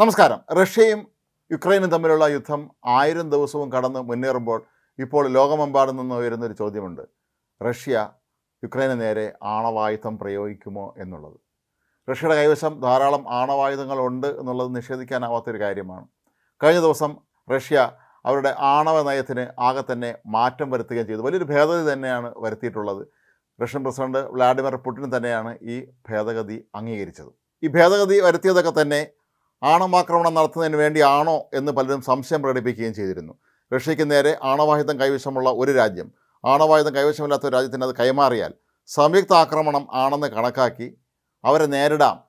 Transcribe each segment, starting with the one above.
നമസ്കാരം. റഷ്യയും യുക്രൈനും തമ്മിലുള്ള യുദ്ധം ആയിരം ദിവസവും കടന്ന് മുന്നേറുമ്പോൾ ഇപ്പോൾ ലോകമെമ്പാടും നിന്ന് ഉയരുന്നൊരു ചോദ്യമുണ്ട്. റഷ്യ യുക്രൈന് നേരെ ആണവായുധം പ്രയോഗിക്കുമോ എന്നുള്ളത്. റഷ്യയുടെ കൈവശം ധാരാളം ആണവായുധങ്ങളുണ്ട് എന്നുള്ളത് നിഷേധിക്കാനാവാത്തൊരു കാര്യമാണ്. കഴിഞ്ഞ ദിവസം റഷ്യ അവരുടെ ആണവ നയത്തിന് ആകെ തന്നെ മാറ്റം വരുത്തുകയും ചെയ്തു. വലിയൊരു ഭേദഗതി തന്നെയാണ് വരുത്തിയിട്ടുള്ളത്. റഷ്യൻ പ്രസിഡന്റ് വ്ളാഡിമിർ പുടിൻ തന്നെയാണ് ഈ ഭേദഗതി അംഗീകരിച്ചത്. ഈ ഭേദഗതി വരുത്തിയതൊക്കെ തന്നെ ആണവാക്രമണം നടത്തുന്നതിന് വേണ്ടിയാണോ എന്ന് പലരും സംശയം പ്രകടിപ്പിക്കുകയും ചെയ്തിരുന്നു. റഷ്യയ്ക്ക് നേരെ ആണവായുധം കൈവശമുള്ള ഒരു രാജ്യം ആണവായുധം കൈവശമില്ലാത്ത ഒരു രാജ്യത്തിന് അത് കൈമാറിയാൽ സംയുക്ത ആക്രമണം ആണെന്ന് കണക്കാക്കി അവരെ നേരിടാം.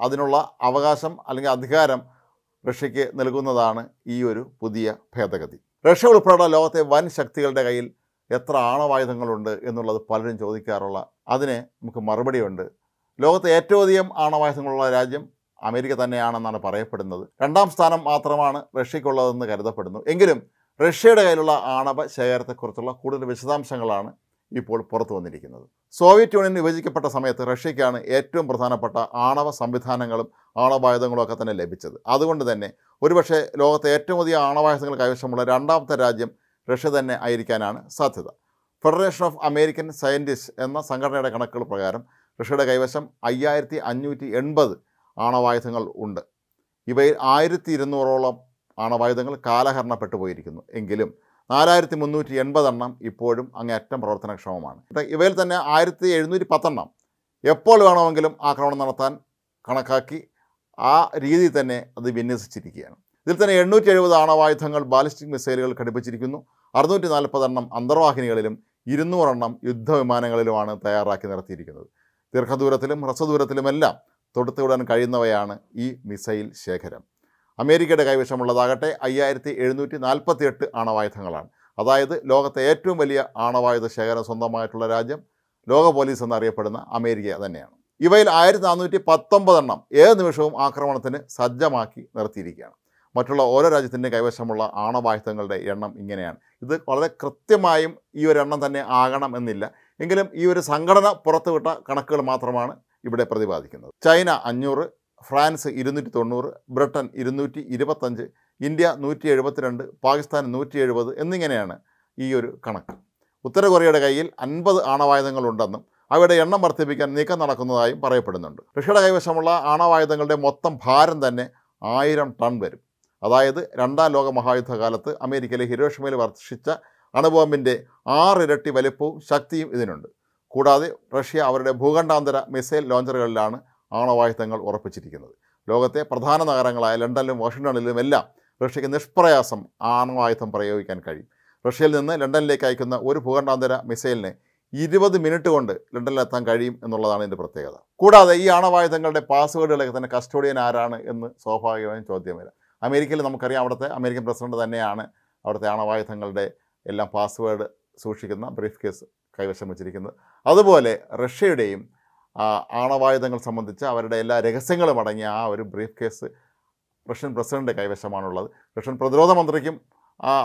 അതിനുള്ള അവകാശം അല്ലെങ്കിൽ അധികാരം റഷ്യയ്ക്ക് നൽകുന്നതാണ് ഈ ഒരു പുതിയ ഭേദഗതി. റഷ്യ ഉൾപ്പെടെയുള്ള ലോകത്തെ വൻ ശക്തികളുടെ കയ്യിൽ എത്ര ആണവായുധങ്ങളുണ്ട് എന്നുള്ളത് പലരും ചോദിക്കാറുള്ള അതിന് നമുക്ക് മറുപടിയുണ്ട്. ലോകത്തെ ഏറ്റവും അധികം ആണവായുധങ്ങളുള്ള രാജ്യം അമേരിക്ക തന്നെയാണെന്നാണ് പറയപ്പെടുന്നത്. രണ്ടാം സ്ഥാനം മാത്രമാണ് റഷ്യയ്ക്കുള്ളതെന്ന് കരുതപ്പെടുന്നു. എങ്കിലും റഷ്യയുടെ കയ്യിലുള്ള ആണവ ശേഖരത്തെക്കുറിച്ചുള്ള കൂടുതൽ വിശദാംശങ്ങളാണ് ഇപ്പോൾ പുറത്തു വന്നിരിക്കുന്നത്. സോവിയറ്റ് യൂണിയൻ വിഭജിക്കപ്പെട്ട സമയത്ത് റഷ്യയ്ക്കാണ് ഏറ്റവും പ്രധാനപ്പെട്ട ആണവ സംവിധാനങ്ങളും ആണവായുധങ്ങളും ഒക്കെ തന്നെ ലഭിച്ചത്. അതുകൊണ്ട് തന്നെ ഒരുപക്ഷെ ലോകത്തെ ഏറ്റവും അധികം ആണവായുധങ്ങൾ കൈവശമുള്ള രണ്ടാമത്തെ രാജ്യം റഷ്യ തന്നെ ആയിരിക്കാനാണ് സാധ്യത. ഫെഡറേഷൻ ഓഫ് അമേരിക്കൻ സയന്റിസ്റ്റ് എന്ന സംഘടനയുടെ കണക്കുകൾ പ്രകാരം റഷ്യയുടെ കൈവശം അയ്യായിരത്തി അഞ്ഞൂറ്റി എൺപത് ആണവായുധങ്ങൾ ഉണ്ട്. ഇവയിൽ ആയിരത്തി ഇരുന്നൂറോളം ആണവായുധങ്ങൾ കാലഹരണപ്പെട്ടു പോയിരിക്കുന്നു. എങ്കിലും നാലായിരത്തി മുന്നൂറ്റി എൺപതെണ്ണം ഇപ്പോഴും അങ്ങേയറ്റം പ്രവർത്തനക്ഷമമാണ് ഇവയിൽ തന്നെ ആയിരത്തി എഴുന്നൂറ്റി പത്തെണ്ണം എപ്പോൾ വേണമെങ്കിലും ആക്രമണം നടത്താൻ കണക്കാക്കി ആ രീതിയിൽ തന്നെ അത് വിന്യസിച്ചിരിക്കുകയാണ്. ഇതിൽ തന്നെ എണ്ണൂറ്റി എഴുപത് ആണവായുധങ്ങൾ ബാലിസ്റ്റിക് മിസൈലുകൾ ഘടിപ്പിച്ചിരിക്കുന്നു. അറുന്നൂറ്റി നാൽപ്പതെണ്ണം അന്തർവാഹിനികളിലും ഇരുന്നൂറെണ്ണം യുദ്ധവിമാനങ്ങളിലുമാണ് തയ്യാറാക്കി നിർത്തിയിരിക്കുന്നത് ദീർഘദൂരത്തിലും ഹ്രസ്വദൂരത്തിലുമെല്ലാം തൊടുത്തുവിടാൻ കഴിയുന്നവയാണ് ഈ മിസൈൽ ശേഖരം. അമേരിക്കയുടെ കൈവശമുള്ളതാകട്ടെ അയ്യായിരത്തി എഴുന്നൂറ്റി നാൽപ്പത്തി എട്ട് ആണവായുധങ്ങളാണ്. അതായത് ലോകത്തെ ഏറ്റവും വലിയ ആണവായുധ ശേഖരം സ്വന്തമായിട്ടുള്ള രാജ്യം ലോക പോലീസ് എന്നറിയപ്പെടുന്ന അമേരിക്ക തന്നെയാണ്. ഇവയിൽ ആയിരത്തി നാനൂറ്റി പത്തൊമ്പതെണ്ണം ഏത് നിമിഷവും ആക്രമണത്തിന് സജ്ജമാക്കി നിർത്തിയിരിക്കുകയാണ്. മറ്റുള്ള ഓരോ രാജ്യത്തിന്റെ കൈവശമുള്ള ആണവായുധങ്ങളുടെ എണ്ണം ഇങ്ങനെയാണ്. ഇത് വളരെ കൃത്യമായും ഈ ഒരു എണ്ണം തന്നെ ആകണം എന്നില്ല. എങ്കിലും ഈ ഒരു സംഘടന പുറത്തുവിട്ട കണക്കുകൾ മാത്രമാണ് ഇവിടെ പ്രതിപാദിക്കുന്നത്. ചൈന അഞ്ഞൂറ് ഫ്രാൻസ് ഇരുന്നൂറ്റി തൊണ്ണൂറ് ബ്രിട്ടൻ ഇരുന്നൂറ്റി ഇരുപത്തഞ്ച് ഇന്ത്യ നൂറ്റി എഴുപത്തിരണ്ട് പാകിസ്ഥാൻ നൂറ്റി എഴുപത് എന്നിങ്ങനെയാണ് ഈ ഒരു കണക്ക്. ഉത്തര കൊറിയയുടെ കയ്യിൽ അൻപത് ആണവായുധങ്ങളുണ്ടെന്നും അവയുടെ എണ്ണം വർദ്ധിപ്പിക്കാൻ നീക്കം നടക്കുന്നതായും പറയപ്പെടുന്നുണ്ട്. റഷ്യയുടെ കൈവശമുള്ള ആണവായുധങ്ങളുടെ മൊത്തം ഭാരം തന്നെ ആയിരം ടൺ വരും. അതായത് രണ്ടാം ലോക മഹായുദ്ധകാലത്ത് അമേരിക്കയിലെ ഹിരോഷിമയിൽ വർഷിച്ച അണുബോംബിന്റെ ആറിരട്ടി വലിപ്പവും ശക്തിയും ഇതിനുണ്ട്. കൂടാതെ റഷ്യ അവരുടെ ഭൂഖണ്ഡാന്തര മിസൈൽ ലോഞ്ചറുകളിലാണ് ആണവായുധങ്ങൾ ഉറപ്പിച്ചിരിക്കുന്നത്. ലോകത്തെ പ്രധാന നഗരങ്ങളായ ലണ്ടനിലും വാഷിങ്ടണിലും എല്ലാം റഷ്യയ്ക്ക് നിഷ്പ്രയാസം ആണവായുധം പ്രയോഗിക്കാൻ കഴിയും. റഷ്യയിൽ നിന്ന് ലണ്ടനിലേക്ക് അയക്കുന്ന ഒരു ഭൂഖണ്ഡാന്തര മിസൈലിന് ഇരുപത് മിനിറ്റ് കൊണ്ട് ലണ്ടനിലെത്താൻ കഴിയും എന്നുള്ളതാണ് ഇതിന്റെ പ്രത്യേകത. കൂടാതെ ഈ ആണവായുധങ്ങളുടെ പാസ്വേഡുകളൊക്കെ തന്നെ കസ്റ്റോഡിയൻ ആരാണ് എന്ന് സ്വാഭാവികമായും ചോദ്യം വരാം. അമേരിക്കയിൽ നമുക്കറിയാം അവിടുത്തെ അമേരിക്കൻ പ്രസിഡന്റ് തന്നെയാണ് അവിടുത്തെ ആണവായുധങ്ങളുടെ എല്ലാം പാസ്വേഡ് സൂക്ഷിക്കുന്ന ബ്രീഫ് കേസ് കൈവശം വച്ചിരിക്കുന്നത്. അതുപോലെ റഷ്യയുടെയും ആണവായുധങ്ങൾ സംബന്ധിച്ച് അവരുടെ എല്ലാ രഹസ്യങ്ങളും അടങ്ങിയ ആ ഒരു ബ്രീഫ് കേസ് റഷ്യൻ പ്രസിഡന്റ് കൈവശമാണുള്ളത്. റഷ്യൻ പ്രതിരോധ മന്ത്രിക്കും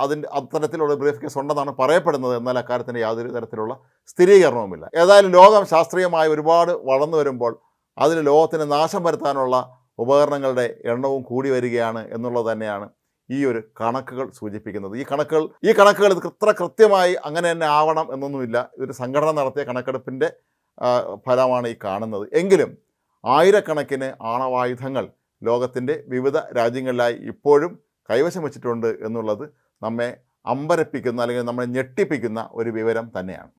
അതിന്റെ അത്തരത്തിലുള്ള ബ്രീഫ് കേസ് ഉണ്ടെന്നാണ് പറയപ്പെടുന്നത്. എന്നാൽ അക്കാര്യത്തിന്റെ യാതൊരു തരത്തിലുള്ള സ്ഥിരീകരണവുമില്ല. ഏതായാലും ലോകം ശാസ്ത്രീയമായി ഒരുപാട് വളർന്നു വരുമ്പോൾ അതിന് ലോകത്തിന് നാശം വരുത്താനുള്ള ഉപകരണങ്ങളുടെ എണ്ണവും കൂടി വരികയാണ് എന്നുള്ളത് തന്നെയാണ് ഈ ഒരു കണക്കുകൾ സൂചിപ്പിക്കുന്നത്. ഈ കണക്കുകൾ ഈ കണക്കുകൾ ഇത് ഇത്ര കൃത്യമായി അങ്ങനെ തന്നെ ആവണം എന്നൊന്നുമില്ല. ഇതൊരു സംഘടന നടത്തിയ കണക്കെടുപ്പിന്റെ ഫലമാണ് ഈ കാണുന്നത്. എങ്കിലും ആയിരക്കണക്കിന് ആണവായുധങ്ങൾ ലോകത്തിന്റെ വിവിധ രാജ്യങ്ങളിലായി ഇപ്പോഴും കൈവശം വച്ചിട്ടുണ്ട് എന്നുള്ളത് നമ്മെ അമ്പരപ്പിക്കുന്ന അല്ലെങ്കിൽ നമ്മളെ ഞെട്ടിപ്പിക്കുന്ന ഒരു വിവരം തന്നെയാണ്.